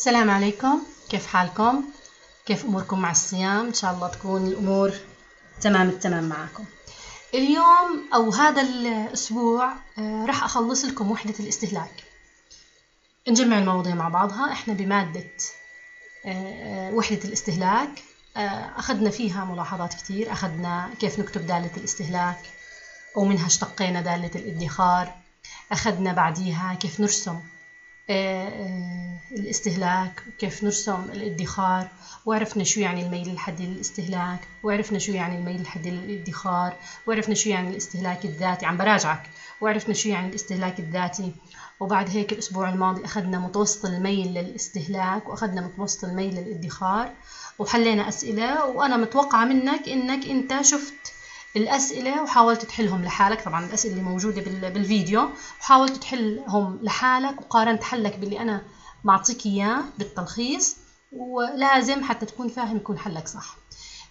السلام عليكم. كيف حالكم؟ كيف أموركم مع الصيام؟ إن شاء الله تكون الأمور تمام التمام معكم. اليوم أو هذا الأسبوع آه، راح أخلص لكم وحدة الاستهلاك. نجمع المواضيع مع بعضها. إحنا بمادة آه، آه، وحدة الاستهلاك. أخذنا فيها ملاحظات كثير أخذنا كيف نكتب دالة الاستهلاك ومنها اشتقينا دالة الادخار. أخذنا بعديها كيف نرسم الاستهلاك وكيف نرسم الادخار وعرفنا شو يعني الميل الحدي للاستهلاك وعرفنا شو يعني الميل الحدي للادخار وعرفنا شو يعني الاستهلاك الذاتي عم براجعك وعرفنا شو يعني الاستهلاك الذاتي. وبعد هيك الأسبوع الماضي أخذنا متوسط الميل للاستهلاك وأخذنا متوسط الميل للادخار وحلينا أسئلة وأنا متوقعة منك إنك أنت شفت الأسئلة وحاولت تحلهم لحالك. طبعا الأسئلة اللي موجودة بالفيديو. وحاولت تحلهم لحالك وقارنت حلك باللي أنا معطيك إياه بالتلخيص. ولازم حتى تكون فاهم يكون حلك صح.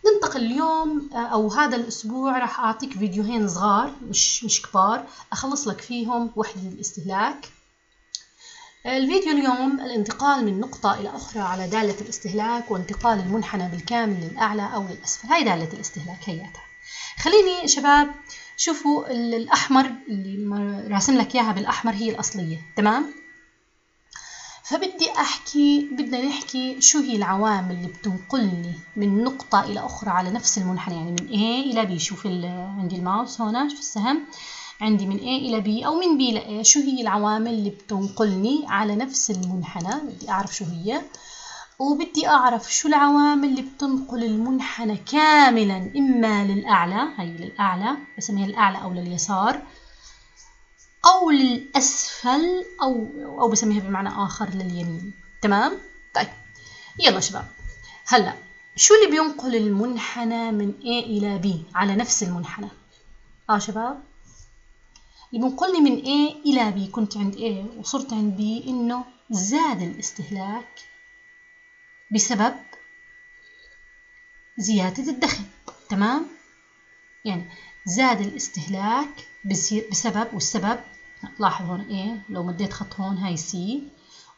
ننتقل اليوم أو هذا الأسبوع راح أعطيك فيديوهين صغار مش مش كبار. أخلص لك فيهم وحدة الاستهلاك الفيديو اليوم الانتقال من نقطة إلى أخرى على دالة الاستهلاك وانتقال المنحنى بالكامل للأعلى أو للأسفل. هاي دالة الاستهلاك هياتها خليني شباب شوفوا الأحمر اللي راسم لك إياها بالأحمر هي الأصلية تمام؟ فبدي أحكي بدنا نحكي شو هي العوامل اللي بتنقلني من نقطة إلى أخرى على نفس المنحنى يعني من A إلى B. شوف عندي الماوس هنا شوف السهم عندي من A إلى B أو من B إلى A. شو هي العوامل اللي بتنقلني على نفس المنحنى؟ بدي أعرف شو هي. وبدي أعرف شو العوامل اللي بتنقل المنحنى كاملا إما للأعلى هي للأعلى بسميها الأعلى أو لليسار أو للأسفل أو أو بسميها بمعنى آخر لليمين تمام؟ طيب يلا شباب هلأ شو اللي بينقل المنحنى من A إلى B على نفس المنحنى؟ آه شباب اللي بينقلني من A إلى B كنت عند A وصرت عند B إنه زاد الاستهلاك بسبب زيادة الدخل تمام؟ يعني زاد الاستهلاك بسبب والسبب لاحظ هون A؟ لو مديت خط هون هاي سي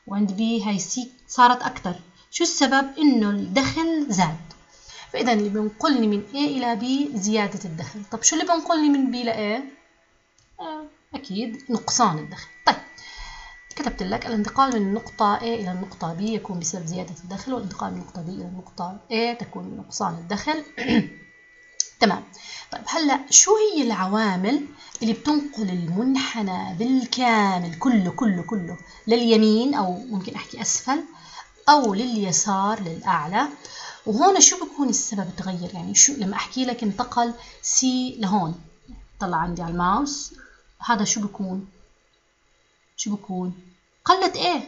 وعند بي هاي سي صارت أكتر. شو السبب؟ إنه الدخل زاد. فإذا اللي بينقلني من A إلى B زيادة الدخل. طب شو اللي بينقلني من B ل A آه، أكيد نقصان الدخل. طيب كتبت لك الانتقال من النقطة A إلى النقطة B يكون بسبب زيادة الدخل والانتقال من النقطة B إلى النقطة A تكون نقصان الدخل. تمام. طيب هلأ شو هي العوامل اللي بتنقل المنحنى بالكامل كله كله كله؟ لليمين أو ممكن أحكي أسفل أو لليسار للأعلى؟ وهون شو بكون السبب تغير؟ يعني شو لما أحكي لك انتقل سي لهون طلع عندي على الماوس هذا شو بكون؟ شو بكون قلت إيه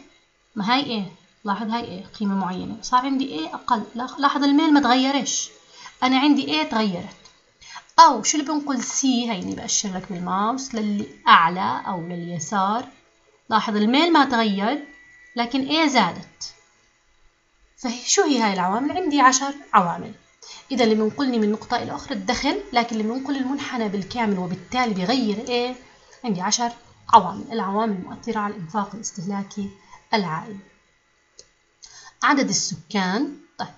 ما هاي إيه لاحظ هاي إيه قيمة معينة. صار عندي إيه أقل. لاحظ الميل ما تغيرش. أنا عندي A تغيرت. أو شو اللي بنقل C هيني بأشر لك بالماوس للأعلى أو لليسار لاحظ الميل ما تغير لكن A زادت. فشو هي هاي العوامل؟ عندي عشر عوامل. إذا اللي بنقلني من نقطة إلى أخرى الدخل لكن اللي بنقل المنحنى بالكامل وبالتالي بغير A عندي عشر عوامل العوامل المؤثرة على الإنفاق الاستهلاكي العائلي. عدد السكان طيب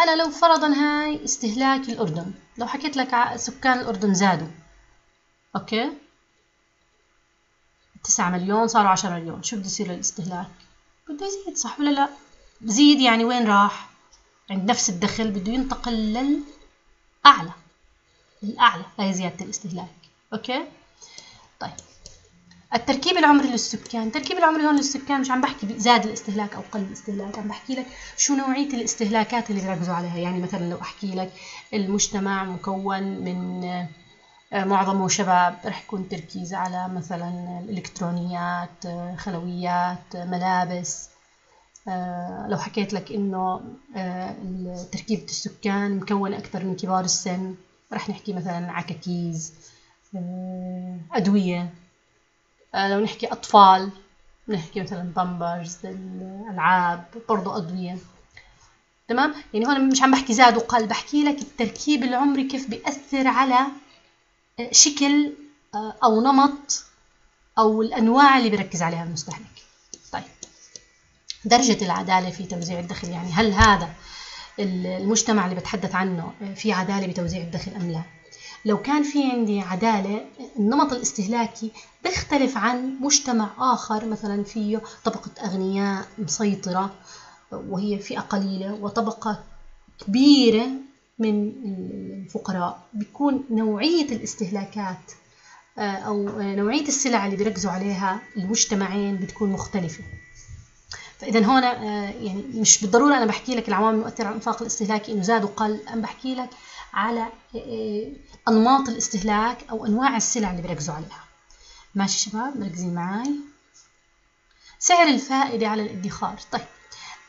أنا لو فرضا هاي استهلاك الأردن لو حكيت لك سكان الأردن زادوا okay؟ تسعة مليون صاروا عشرة مليون شو بده يصير للاستهلاك؟ بده يزيد صح ولا لا؟ بزيد يعني وين راح؟ عند نفس الدخل بده ينتقل للأعلى الأعلى هاي زيادة الاستهلاك okay؟ طيب التركيب العمري للسكان. التركيب العمري هون للسكان مش عم بحكي زاد الاستهلاك أو قل الاستهلاك عم بحكي لك شو نوعية الاستهلاكات اللي بيركزوا عليها. يعني مثلا لو أحكي لك المجتمع مكون من آه، معظمه شباب رح يكون تركيز على مثلا الإلكترونيات آه، خلويات ملابس. آه، لو حكيت لك إنه تركيبة السكان مكونة أكثر من كبار السن رح نحكي مثلا عكاكيز أدوية. لو نحكي أطفال نحكي مثلا بامبرز الألعاب برضو أدوية تمام؟ يعني هون مش عم بحكي زاد وقل بحكي لك التركيب العمري كيف بيأثر على آه، شكل آه، أو نمط أو الأنواع اللي بيركز عليها المستهلك. طيب. درجة العدالة في توزيع الدخل يعني هل هذا المجتمع اللي بتحدث عنه في عدالة بتوزيع الدخل أم لا؟ لو كان في عندي عدالة النمط الاستهلاكي بيختلف عن مجتمع آخر مثلا فيه طبقة أغنياء مسيطرة وهي فئة قليلة وطبقة كبيرة من الفقراء. بيكون نوعية الاستهلاكات آه، أو نوعية السلع اللي بيركزوا عليها المجتمعين بتكون مختلفة. فاذا هون آه، يعني مش بالضرورة أنا بحكي لك العوامل المؤثرة على الإنفاق الاستهلاكي إنه زاد وقل أنا بحكي لك على آه، أنماط الاستهلاك أو أنواع السلع اللي بيركزوا عليها. ماشي شباب؟ مركزين معي سعر الفائدة على الادخار. طيب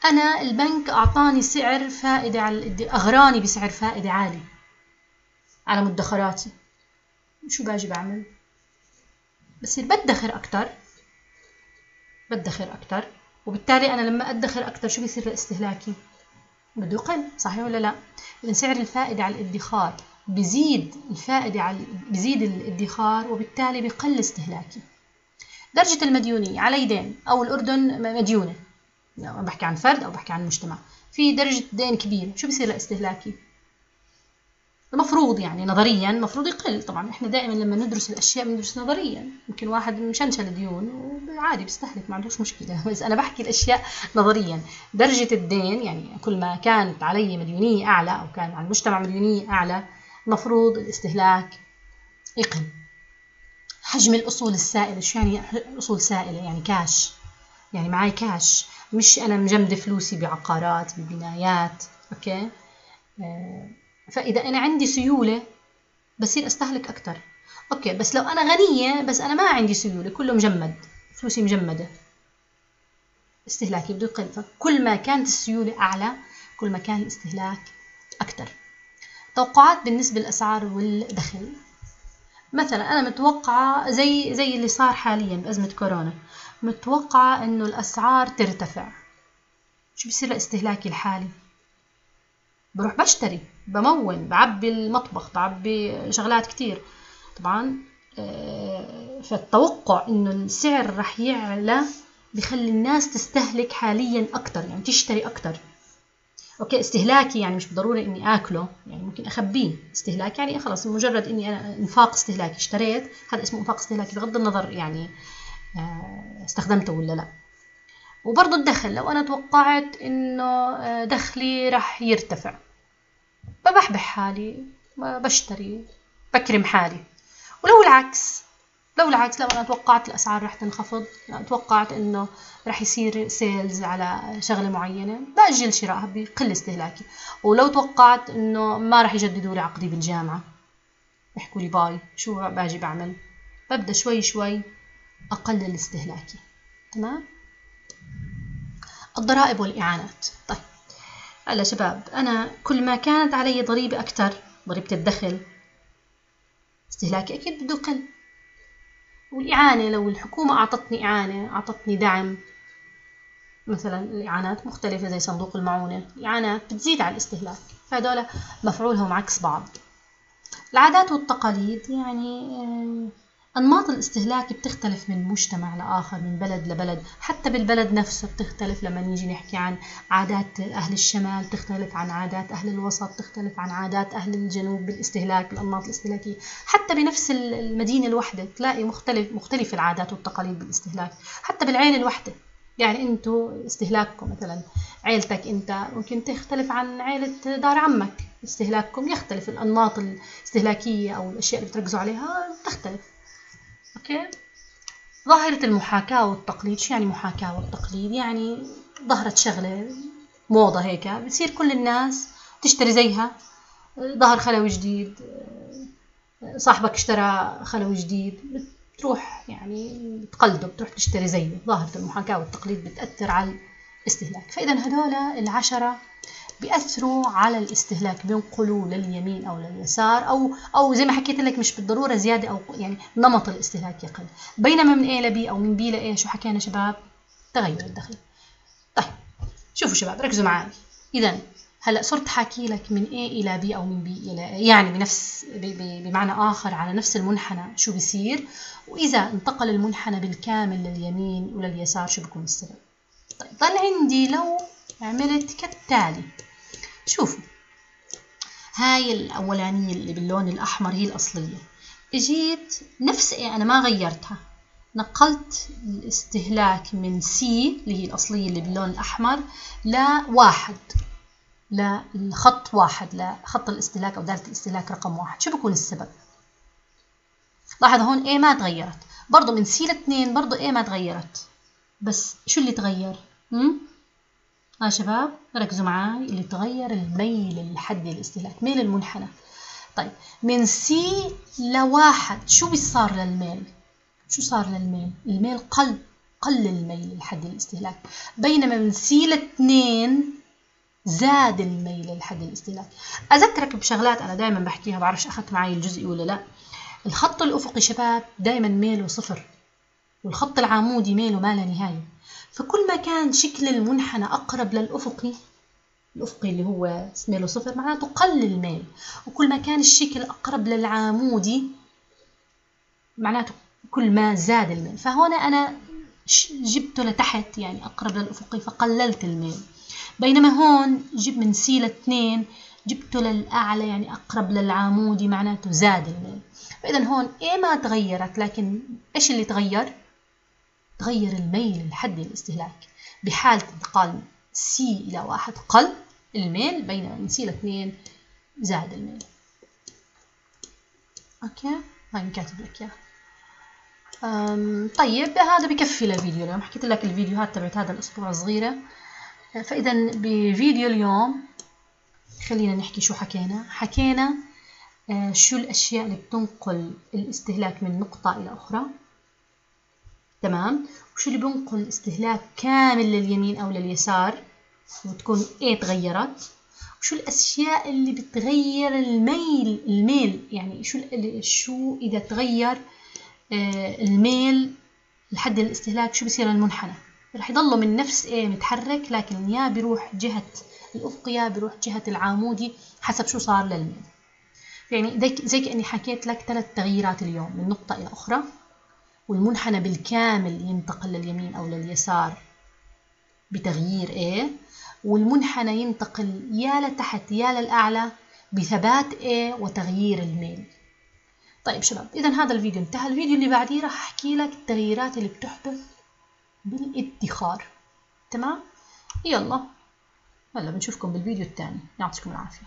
أنا البنك أعطاني سعر فائدة على أغراني بسعر فائدة عالي على مدخراتي. شو باجي بعمل؟ بصير بدخر أكثر بدخر أكثر وبالتالي أنا لما أدخر أكثر شو بيصير استهلاكي؟ بده يقل صحيح ولا لا؟ إذا سعر الفائدة على الادخار بزيد الفائدة على بزيد الادخار وبالتالي بقل استهلاكي درجة المديونية علي دين أو الأردن مديونة يعني بحكي عن فرد أو بحكي عن مجتمع في درجة دين كبيرة شو بصير لإستهلاكي؟ المفروض يعني نظريا المفروض يقل. طبعا إحنا دائما لما ندرس الأشياء بندرس نظريا. يمكن واحد مشنشل ديون وعادي بيستهلك ما عندوش مشكلة. بس أنا بحكي الأشياء نظريا. درجة الدين يعني كل ما كانت علي مديونية أعلى أو كان على المجتمع مديونية أعلى المفروض الاستهلاك يقل. حجم الأصول السائله شو يعني اصول سائلة؟ يعني كاش. يعني معي كاش. مش أنا مجمده فلوسي بعقارات ببنايات. okay؟ آه فإذا أنا عندي سيولة بصير أستهلك أكثر okay بس لو أنا غنية بس أنا ما عندي سيولة كله مجمد فلوسي مجمدة. استهلاكي بده يقل فكل ما كانت السيولة أعلى كل ما كان الاستهلاك أكثر توقعات بالنسبة للأسعار والدخل. مثلا أنا متوقعة زي زي اللي صار حاليا بأزمة كورونا. متوقعة إنه الأسعار ترتفع. شو بصير لإستهلاكي الحالي؟ بروح بشتري. بمون بعبي المطبخ بعبي شغلات كتير. طبعا آه، فالتوقع إنه السعر رح يعلى بخلي الناس تستهلك حاليا أكثر يعني تشتري أكثر أوكي استهلاكي يعني مش بالضرورة إني آكله يعني ممكن أخبيه. استهلاك يعني خلص مجرد إني أنا إنفاق استهلاكي. اشتريت هذا اسمه إنفاق استهلاكي بغض النظر يعني آه، استخدمته ولا لا. وبرضه الدخل لو أنا توقعت إنه آه، دخلي راح يرتفع. ببحبح حالي بشتري بكرم حالي. ولو العكس لو العكس لو أنا توقعت الأسعار رح تنخفض توقعت إنه رح يصير سيلز على شغلة معينة بأجل شرائها بقل استهلاكي. ولو توقعت إنه ما رح يجددوا لي عقدي بالجامعة يحكوا لي باي شو باجي بعمل؟ ببدأ شوي شوي أقلل استهلاكي. تمام؟ الضرائب والإعانات. طيب. هلا شباب أنا كل ما كانت علي ضريبة أكثر ضريبة الدخل. استهلاكي أكيد بده يقل والإعانة لو الحكومة أعطتني إعانة أعطتني دعم. مثلا الإعانات مختلفة زي صندوق المعونة. الإعانات بتزيد على الاستهلاك. فهذول مفعولهم عكس بعض. العادات والتقاليد يعني أنماط الاستهلاك بتختلف من مجتمع لآخر من بلد لبلد. حتى بالبلد نفسه بتختلف. لما نيجي نحكي عن عادات أهل الشمال تختلف عن عادات أهل الوسط تختلف عن عادات أهل الجنوب بالاستهلاك بالأنماط الاستهلاكية. حتى بنفس المدينة الواحدة تلاقي مختلف مختلف العادات والتقاليد بالاستهلاك. حتى بالعيلة الواحدة. يعني أنتوا استهلاككم مثلا عيلتك أنت ممكن تختلف عن عيلة دار عمك. استهلاككم يختلف. الأنماط الاستهلاكية أو الأشياء اللي بتركزوا عليها تختلف. أوكي؟ ظاهرة المحاكاة والتقليد شو يعني محاكاة والتقليد؟ يعني ظهرت شغلة موضة هيك. بتصير كل الناس تشتري زيها. ظهر خلوي جديد. صاحبك اشترى خلوي جديد. بتروح يعني بتقلده بتروح تشتري زيه. ظاهرة المحاكاة والتقليد بتأثر على الاستهلاك. فإذا هذول العشرة بيأثروا على الاستهلاك بينقلوا لليمين أو لليسار أو أو زي ما حكيت لك مش بالضرورة زيادة أو يعني نمط الاستهلاك يقل. بينما من A ل B أو من B ل A شو حكينا شباب؟ تغير الدخل. طيب شوفوا شباب ركزوا معي إذا هلأ صرت حاكي لك من A إلى B أو من B إلى A يعني بنفس بمعنى آخر على نفس المنحنى شو بيصير. وإذا انتقل المنحنى بالكامل لليمين ولليسار شو بكون السبب؟ طيب ضل عندي لو عملت كالتالي. شوفوا هاي الأولانية اللي باللون الأحمر هي الأصلية اجيت نفس إيه أنا ما غيرتها نقلت الاستهلاك من سي اللي هي الأصلية اللي باللون الأحمر لواحد للخط واحد لخط الاستهلاك أو دائرة الاستهلاك رقم واحد شو بكون السبب؟ لاحظ هون A ما تغيرت برضه من C لاثنين برضه A ما تغيرت بس شو اللي تغير؟ هم؟ ها شباب ركزوا معاي اللي تغير الميل الحدي للاستهلاك ميل المنحنى. طيب من C لواحد شو بيصار للميل؟ شو صار للميل؟ الميل قل قل الميل الحدي للاستهلاك. بينما من C لاثنين زاد الميل الحدي للاستهلاك. أذكرك بشغلات أنا دائما بحكيها بعرفش أخذت معي الجزئي ولا لا. الخط الأفقي شباب دائما ميله صفر والخط العمودي ميله ما لا نهاية. فكل ما كان شكل المنحنى أقرب للافقي الافقي اللي هو ميله صفر معناته قل الميل وكل ما كان الشكل أقرب للعمودي معناته كل ما زاد الميل فهنا أنا جبته لتحت يعني أقرب للافقي فقللت الميل بينما هون جيت من C لاثنين جبته للأعلى يعني أقرب للعمودي معناته زاد الميل فإذا هون A ما تغيرت لكن إيش اللي تغير؟ تغير الميل الحدي للاستهلاك. بحالة انتقال C إلى واحد قل الميل بينما من C لاثنين زاد الميل. okay؟ هاي كاتب لك إياه طيب هذا بكفي للفيديو اليوم. حكيت لك الفيديوهات تبعت هذا الأسبوع صغيرة فإذا بفيديو اليوم خلينا نحكي شو حكينا. حكينا آه، شو الأشياء اللي بتنقل الاستهلاك من نقطة إلى أخرى. تمام؟ وشو اللي بنقل الاستهلاك كامل لليمين أو لليسار. وتكون إيه تغيرت. وشو الأشياء اللي بتغير الميل؟ الميل يعني شو شو إذا تغير آه، الميل لحد الاستهلاك شو بصير المنحنى؟ رح يضلوا من نفس إيه متحرك لكن يا بيروح جهة الأفق يا بيروح جهة العمودي حسب شو صار للميل. يعني زي كأني حكيت لك ثلاث تغييرات اليوم من نقطة إلى أخرى. والمنحنى بالكامل ينتقل لليمين أو لليسار بتغيير A والمنحنى ينتقل يا لتحت يا للأعلى بثبات A وتغيير الميل. طيب شباب إذا هذا الفيديو انتهى. الفيديو اللي بعديه راح أحكي لك التغييرات اللي بتحدث بالإدخار. تمام؟ يلا. هلا بنشوفكم بالفيديو الثاني. يعطيكم العافية.